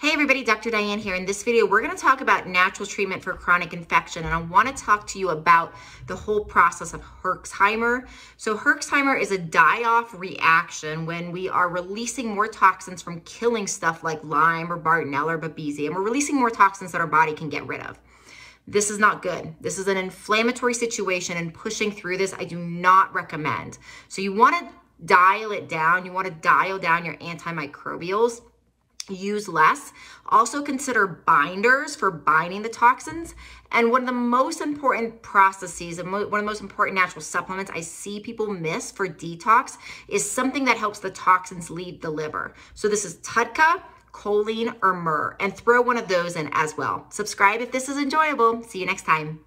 Hey everybody, Dr. Diane here. In this video, we're going to talk about natural treatment for chronic infection, and I want to talk to you about the whole process of Herxheimer. So Herxheimer is a die-off reaction when we are releasing more toxins from killing stuff like Lyme or Bartonella or Babesia, and we're releasing more toxins that our body can get rid of. This is not good. This is an inflammatory situation, and pushing through this, I do not recommend. So you want to dial it down. You want to dial down your antimicrobials use less. Also consider binders for binding the toxins. And one of the most important processes and one of the most important natural supplements I see people miss for detox is something that helps the toxins leave the liver. So this is TUDCA, choline, or myrrh, and throw one of those in as well. Subscribe if this is enjoyable. See you next time.